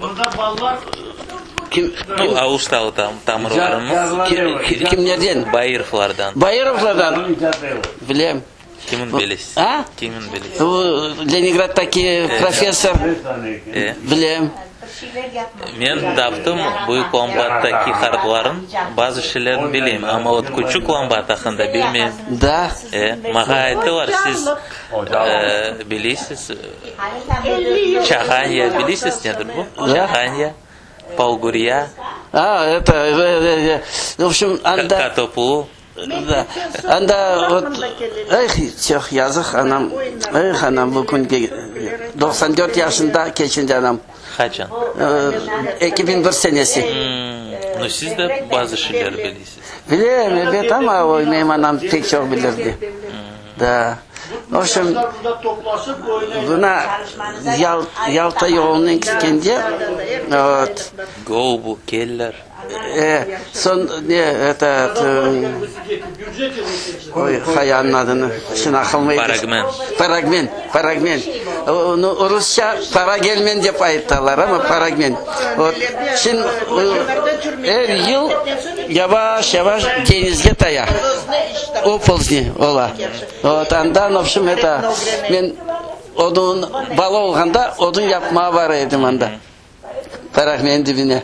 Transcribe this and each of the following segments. Burada ballar Kim ну, Авусталдан, тамырларымыз. Ким кимнерден? Баировлардан. Баировлардан. Билем. Кимин белесиз? А? Кимин белесиз? Ленинградтаки профессор. Билем мен даптым бул ламбаттаки хардыларын базы кишилерин билем ама вот күчүк ламбат акында билбейм да э, мага айтылар сіз э, билейсиз э, чаханья билейсиз недир бул чаханья полгурья а это в общем анда катопулу да анда вот эх тех язык анам эх анам бүгүнкү 94 жашында кечинде анам kaçan? Ee, 2004 senesi. Hmm. siz de bazı şeyler bilirsiniz. Bilirim evet ama oynayayım anam pek çok bilirdi. Hmm. Da. O şimdi buna Yalt, Yalta yolunun kendi evet. Go bu keller. Ee, son ne это e, Oy hayanın adını. Şimdi aklıma Paragmen. Paragmen. Paragmen. onu э, Rusça деп dep aytalar парагмен вот Şimdi her yıl яваш яваш denizge тая Оползни ола. Вот андан, в общем, это мен одун бала болганда одун yapmağa бара едим анда. Парахмен дибине.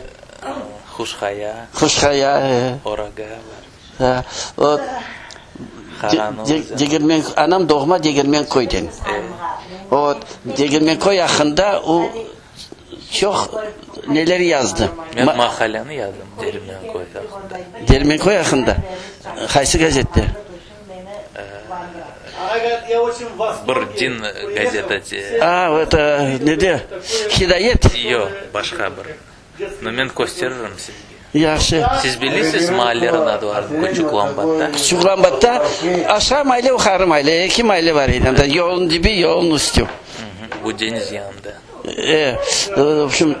Хушхая. Хушхая. Э. Орага бар. Вот. Дегермен анам догма дегермен койден. Э. Вот. Degemekoy ahanda u çok neler yazdı. Ben mahallenin yazdım. Dermekoy ahanda. Dermekoy ahanda. Haysi gazette? Бұрдин газетасы. А, это неде? Хидает? Йо, башқа бір. Но мен көстерірім сізге. Яқшы. Сіз білесіз мааллерына дуар Күчүкланбатта. Күчүкланбатта аша майле, ухары майле, эки майле бар идем. Yolun dibi, yolun üstü. Bu deniz yanında. Ee, в общем,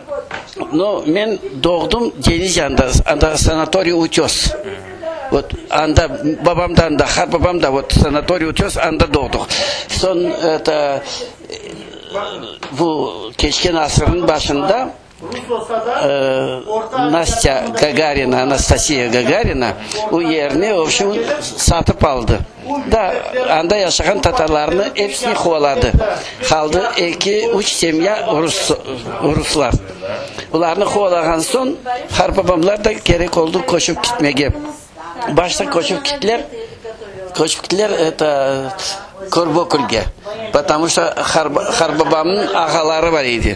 ну, мен doğdum deniz yanında, анда санаторий Утес. Вот анда бабамдан да, хар бабамда вот санаторий Утес анда doğдuk. Son это e, e, bu keçken asrın башында ә, Настя Гагарина, Анастасия Гагарина у еріне, в общем, сатып алды. Да, анда яшаған татарларны епсіне қуалады. Халды 2-3 семья ұрыс, ұрыслар. Оларны қуалаған соң, харбабамлар да керек олды көшіп кетмеге. Башта көшіп кетілер, көшіп кетілер, это Көрбөкүлге. Потому что Харбабамның ағалары бар еді.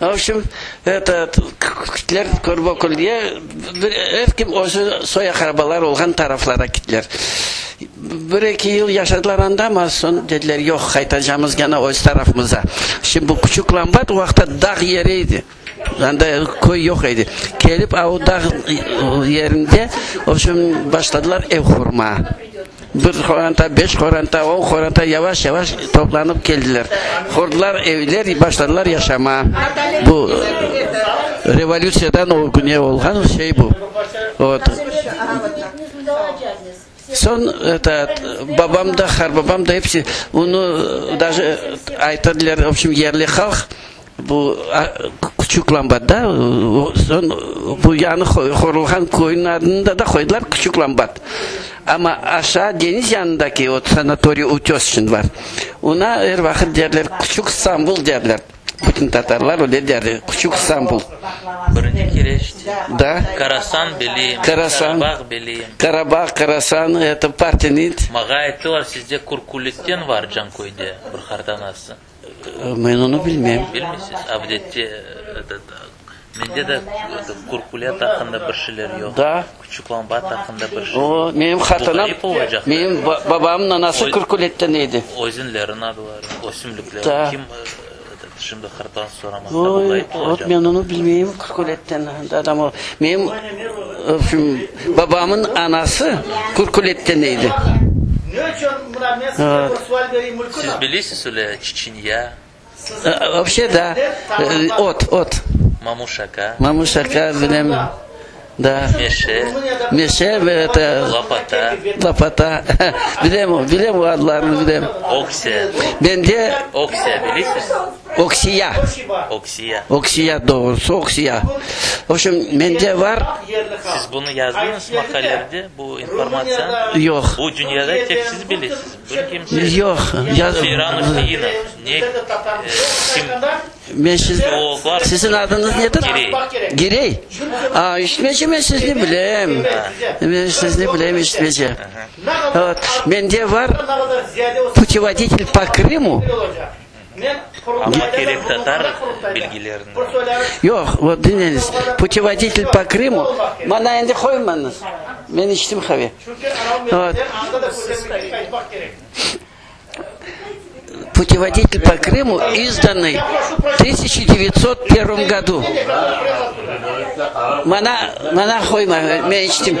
В общем, это китлер көрбө көлге өзү соя харабалар болгон тарафларга китлер. Бир эки жыл жашадылар анда, ма дедилер, "Жок, кайтажабыз гана өз тарафыбызга." Şimdi bu küçüklambat o vaxta dağ yeriydi. Anda koy эди idi. Gelip o dağ bir horanta, beş horanta, on horanta yavaş yavaş toplanıp geldiler. Horlar evler başlarlar yaşama. Bu revolüsyadan o güne olan şey bu. O, Son это, babam da, her babam da hepsi onu daha айтадилер, в общем, yerli halk bu küçük bu yanı horulgan koyun adında da koydular küçük lambat. ama aşağı deniz yanındaki o sanatoriy utos için var. Ona her vakit derler küçük İstanbul derler. Bütün Tatarlar öyle derdi. Küçük İstanbul. Birinci kireç. Да. Карасан Белим. Карасан. Карабах Белим. Карабах, Карасан, это партинит. Магай туар сизде куркулиттен var Cankoy'da, Burhar'dan aslı. E, ben onu bilmem. Bilmiyorsunuz. Abdette менде де куркуля тақында бір жерлер жоқ да чукламба тақында бір о менің хатынам менің бабамның анасы куркулеттен еді өзінлерін адылар өсімліклер да шымды қыртан э. сұрамаса ой вот мен оны білмеймін куркулеттен дадам мен общем бабамның анасы куркулеттен еді сіз білесіз ол чечня Э, э, вообще, да, э, от, от. Мамушака. Мамушака, блин. Да. Меше. Меше, это... Лопата. Лопата. Билем, билем, Адлан, билем. Оксе. Бенде. Оксе, билисин. Oksiya. Oksiya. Oksiya doğrusu oksiya. Hoşum bence var. Siz bunu yazdınız makalede bu informasyon? Yok. Bu dünyada tek siz bilirsiniz. Bunu kimse... Yok. Yazdım. Şiranı Şiyina. Ne? Kim? Ben siz, sizin adınız nedir? Girey. Girey. Aa, işmeci ben siz ne bileyim. Ben siz ne bileyim işmeci. Evet. Bende var путеводитель по Крыму. Muharrib Tatar belgilarini. Yo'q, вот dinlaysiz. Путеводитель по Крыму. Mana endi qo'ymamiz. Men ichdim xavi. Путеводитель по Крыму изданный в 1901 году. Мана, мана хойма, мечтим.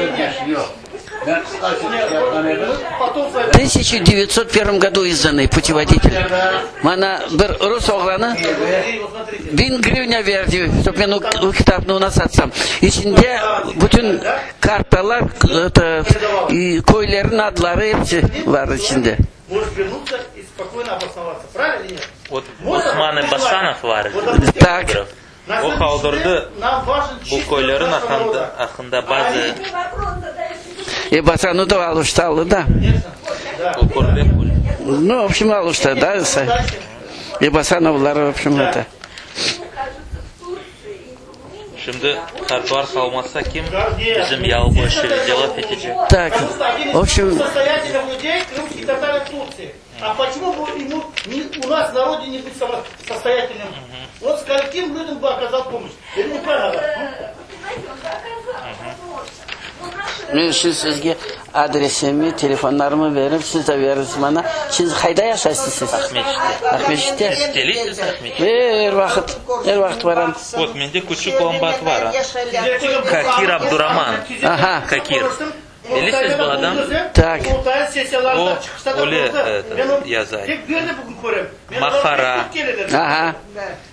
В 1901 году изданный путеводитель. Мана бир рус огланы bin гривня берди, чтобы мен у китапны ну, унасатсам. Ичинде ну, бүтүн карталар, это койлердин адлары эпси бар ичинде. Можешь вернуться и спокойно обосноваться, правильно или нет? Вот Усман Басанов вары. Так. Ол қалдырды бұл койлерін ақында базы и батану да, алушталу, да. Ну, в общем, алушта, да, и басану в общем, это. Şimdi repertuar kalmazsa kim bizim yalbaşı, dela fetici? Так, в общем... А почему бы ему не, у нас в народе не быть самостоятельным? Угу. Он скольким людям бы оказал помощь? Или неправильно? мен үшін сізге адресімді телефондарымды беріп сіз де беріңіз мана сіз қайда жасайсыз сіз ахмешітте ахмешітте әр уақыт әр уақыт барамыз вот менде күшік омбатова кокир абдураман аха кокир 56 bala adam. Tak. O öyle yazar. Makara. Aha.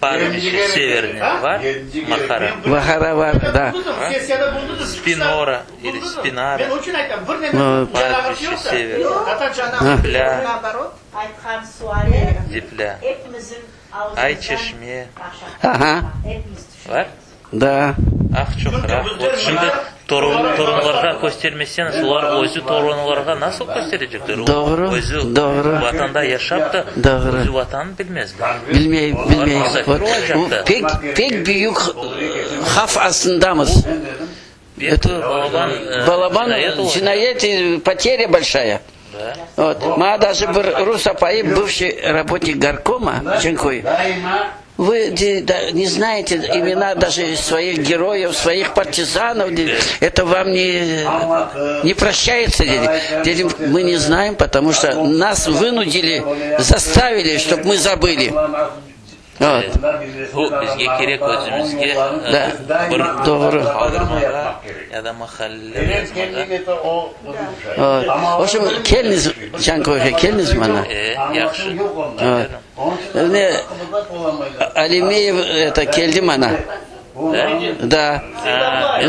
Parmış severine var. Makara. Makara var da. Spinora. Или спинара. Ben onun için aytdam. Bir nima parmış severine. Bla. Dipla. Ay çeşme. Aha. Var? Да. Ах, чухра. Вот şimdi Torunlarga göstermeseniz, ular özü torunlarga nasıl gösterecekler? Doğru. Özü doğru. vatanda yaşap da doğru. özü vatanı bilmezler. Bilmeyiz, bilmeyiz. Pek, pek büyük haf aslındamız. Это Балабан, Балабан Зинаед, потеря большая. Да. Вот. Мы даже русопоим, бывший работник горкома, Ченкуй, вы не знаете имена даже своих героев, своих партизанов. Это вам не, не прощается. Мы не знаем, потому что нас вынудили, заставили, чтобы мы забыли. Evet. Bu bizga kerak o'zimizga bir to'g'ri qoldirmaga yoki mahallaga o'sha keldingiz chankoyga keldingiz mana yaxshi yaxshi alimiyev это keldi mana Да. А,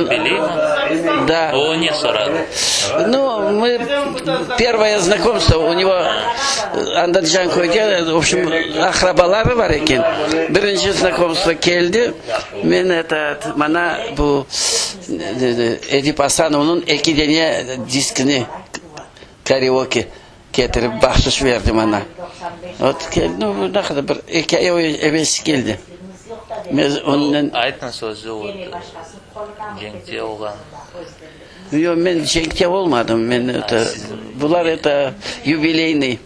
Да. О, не Сарада. Ну, мы... Первое знакомство у него... Э, Андаджан Хуакен, в общем, Ахрабала Варикин. Беренче знакомство Кельди. Мен это, Мана был... Эти э, пасаны, он экидене дискни кариоке. Кетер бахшиш verdim ana. Вот, ну, нахада bir, iki ay evvelsi geldi. Ondan aytni so'zi o'tdi. Cenkte olan. Yo men cenkte olmadım. Men öte, bular это юбилейный.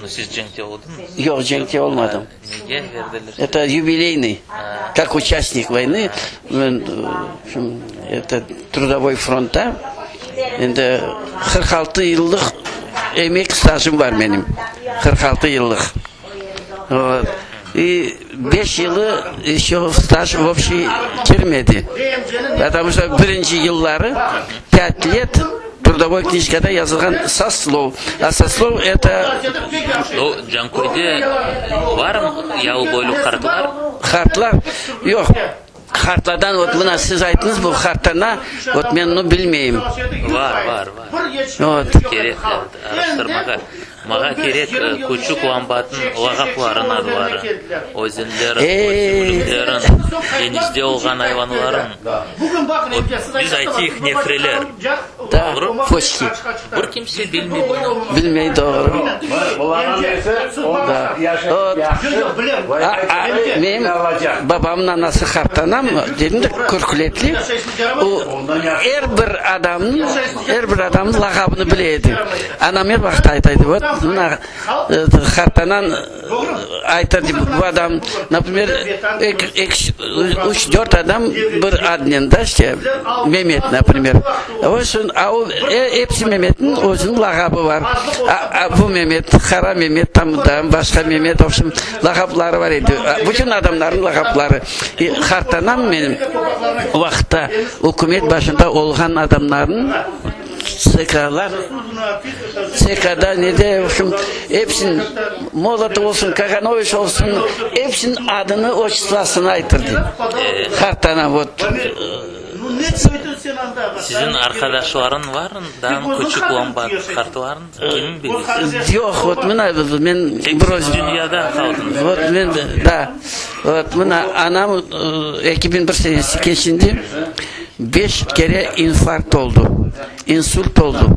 Ну siz cenkte oldunuz? Yok cenkte olmadım. Niye verdiler? Это юбилейный. Как участник войны, men это трудовой фронта. Endi 46 yıllık emek stajım var benim. 46 yıllık. Evet. И 5 yılı в общей girmedi. Потому что birinci yılları Пять лет трудовой книжкада язылган сослов. А сослов это... Ну, жанкойде бармы ял бойлук картлар? Картлар? Yok. хартадан вот мына сіз айттыңыз бұл хартана вот мен ну білмеймін Вар, бар бар вот керек маған маған керек э, кучук ламбатын лағапларын арлары өзендер э, өлімдерін теңізде болған айваныларын біз айтайық нефрелер да почки бір кімсе білмейді білмейді оғыр мен бабамның анасы хартана адам дедім көркілепті ол әрбір адамның әрбір адамның лақабын біледі анамер уақыт айтады вот мына хартанан айтады бұл адам например үш төрт адам бір аднен да мемет например үшін ол епсі меметтің өзінің лақабы бар бұл мемет қара мемет там басқа мемет в общем лақаплары бар еді бүтін адамдардың лақаплары хартана болған мен уақытта үкімет басында болған адамдардың ЦКлар, ЦКда неде, в общем, Эпсин, Молотов болсын, Каганович болсын, Эпсин адыны отчествосын айтырды. Хартана вот Sizin arkadaşların барын? küçük lombat қартыларың kimin bilir? Yok, вот мен мен Вот мен да. Вот мына анам э, бір senesi Beş kere infarkt oldu. İnsult oldu.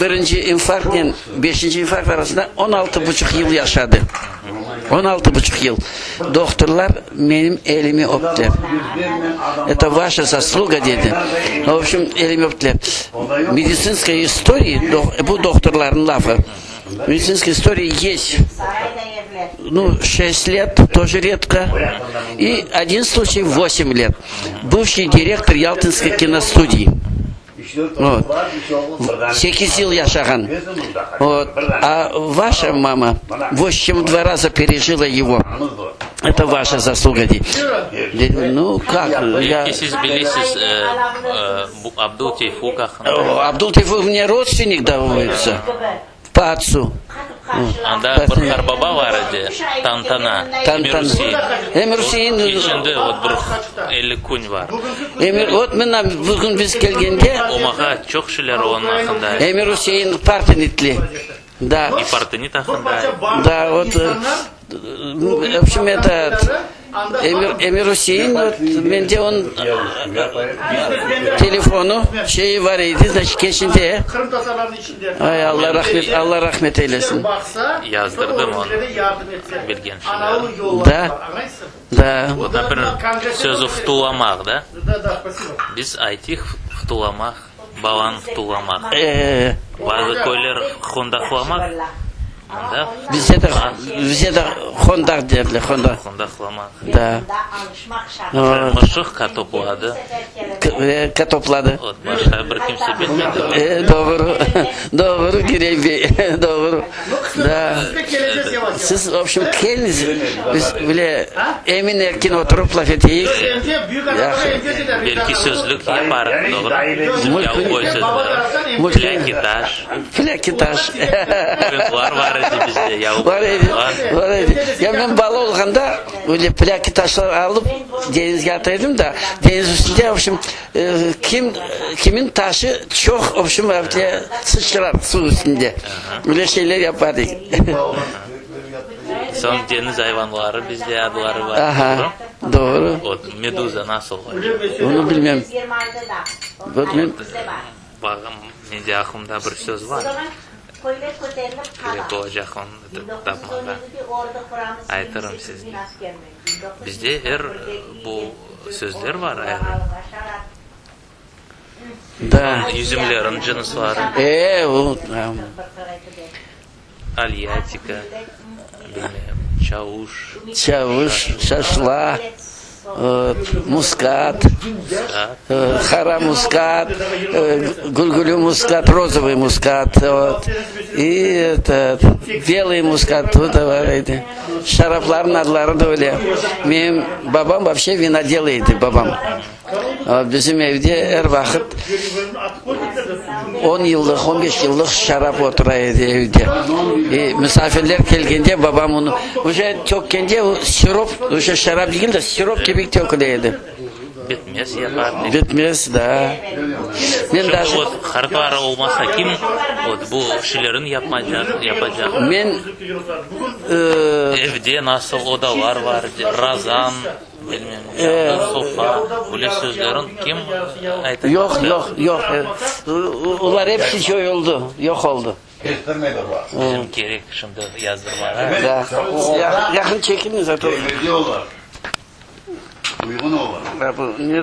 Birinci infarkt ile beşinci infarkt arasında on altı buçuk yıl yaşadı. On altı buçuk yıl. Doktorlar benim elimi öptü. Это ваша заслуга dedi. В общем, elimi öptüler. Медицинская история, bu doktorların lafı. Медицинская история есть. ну, 6 лет, тоже редко. И один случай 8 лет. Бывший директор Ялтинской киностудии. Вот. Секизил Яшаган. Вот. А ваша мама больше чем два раза пережила его. Это ваша заслуга. Ну как? Я... Э, Абдул Тейфук мне родственник доводится. По отцу. анда бір қарбаба бар еді тантана эмирусин эмирусин кешінде вот бір элүү күн бар вот мына бүгін біз келгенде омака шілер оның ақында эмирусин партенитли да и партенит ақында да вот э, в общем это Эмир, Эмир Усейн, вот, менде он телефону, шеи бар еді, значит, кешінде. Ай, Алла рахмет, Алла рахмет елесін. Яздырдым он, білген шында. Да, да. Вот, например, сөзі фтуламақ, да? Да, да, спасибо. Біз айтих фтуламақ, балан фтуламақ. Э-э-э. көйлер хонда фтуламақ. Да. Везде везде хондар дедли, хондар. Хондар хлама. Да. Ну, машух катоплада. Э, катоплада. Вот, Маша обратим себе. Добро, добро, гиреби, добро. Да. в общем, келіз, біле, емін кино трупла, лафет ейік. Беркі сөзлік е барын, добру. Мүлкін. Мүлкін. Флякетаж. Флякетаж. еді бізде жарайды жарайды мен бала болғанда өле пляки ташлар алып ата атайдым да деңіз үстінде в общем ким кимнің ташы чоқ в общем сычырап су үстінде өле şeyler yapardık Son deniz hayvanları bizde adları var. doğru. вот meduza nasıl var? Onu bilmem. мен көйлек көтеріліп қала бұл жақын тапмаға айтырым сізге бізде әр бұл сөздер бар да үзімлерін жыныслары э вот альятика чауш чауш шашла э, мускат, э, хара мускат, э, гульгулю мускат, розовый мускат, вот, и этот, белый мускат, тут, это, шарафлар надлардули. Мим бабам вообще вина делаете, бабам. Безумие, где эрвахат? он йыллық он беш йыллық шарап отыра еді үйде и мүсафирлер келгенде бабам оны уже төккенде сироп уже шарап деген да сироп кебек төкіле еді бітмес иә бар бітмес да мен даже қарбары болмаса кім вот бұл кішілерін япа мен ыыы эвде насыл одалар бар разан öyle ee, sözlerin kim Yok, yok, yok. Ee, ular hepsi şey oldu, yok oldu. Kestirmedi var. Ee. Bizim gerek şimdi yazdırmalar. Yakın çekilin zaten. Uygun olur. Bu ne